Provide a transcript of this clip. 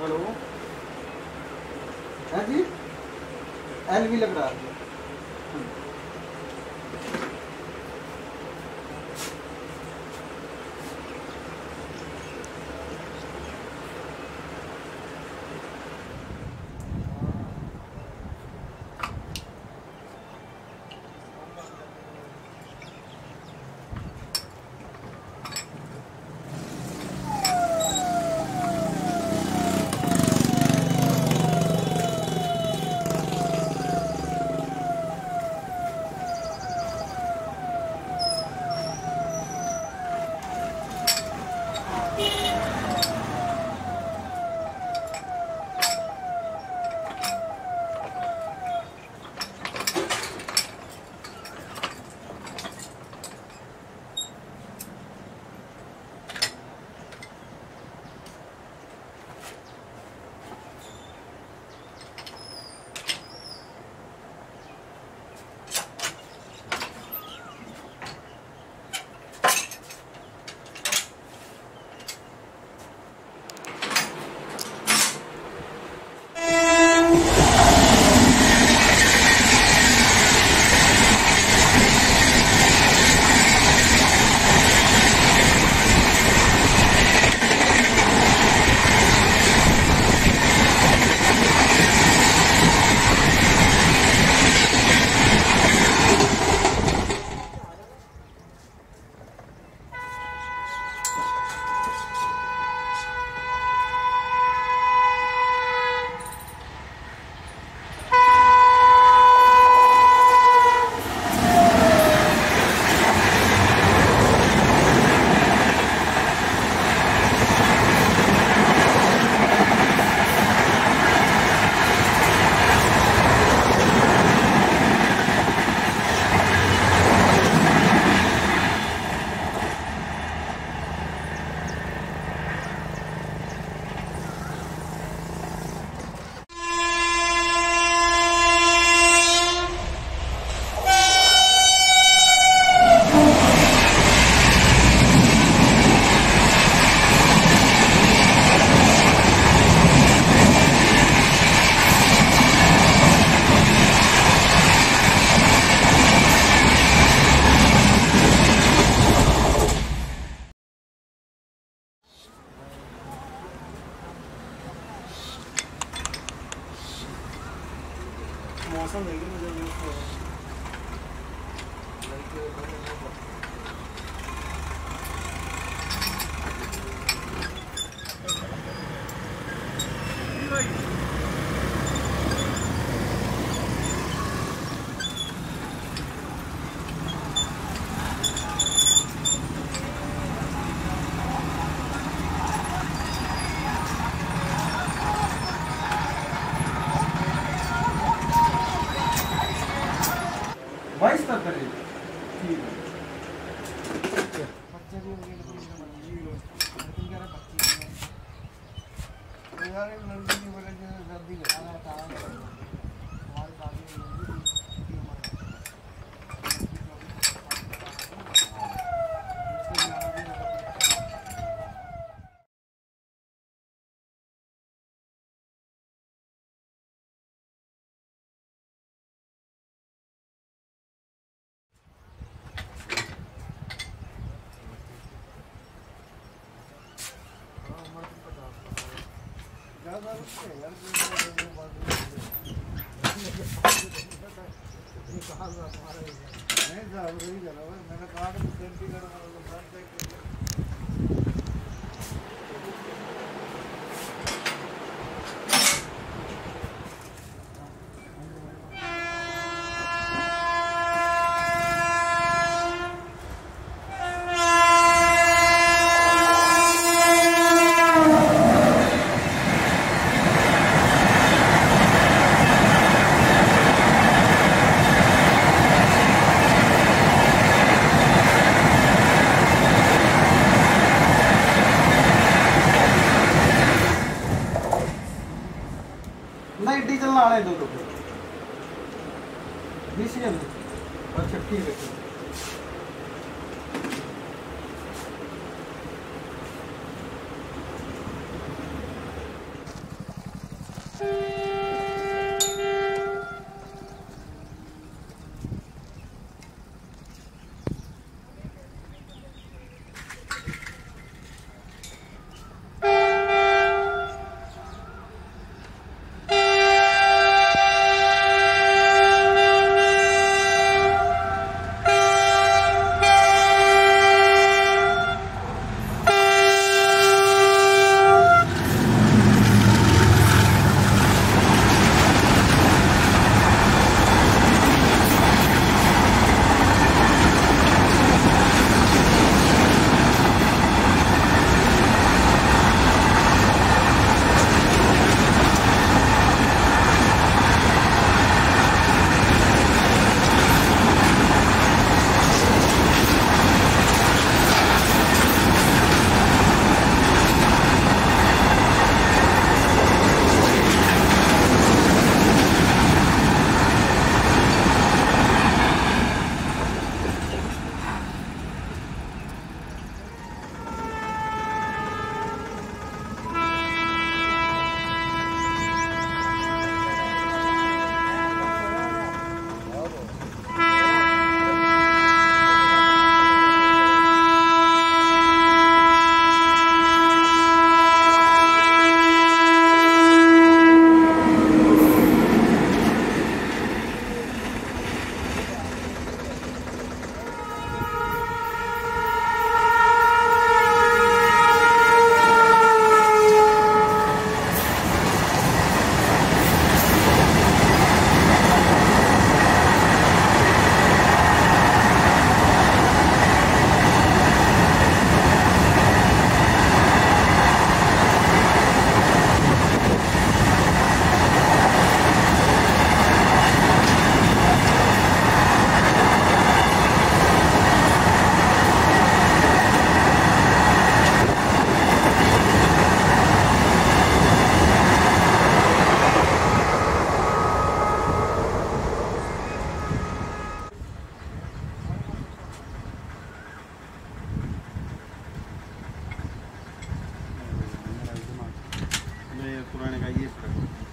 Hello. है जी? L भी लग रहा है। मौसम देखिए मुझे तक करेगा ठीक है। बच्चे भी हैं। यार एक लड़की की वजह से सर्दी मैंने कहा आने दो रुपये बीस बीसीएल अच्छा ठीक है। पुराने का ये है।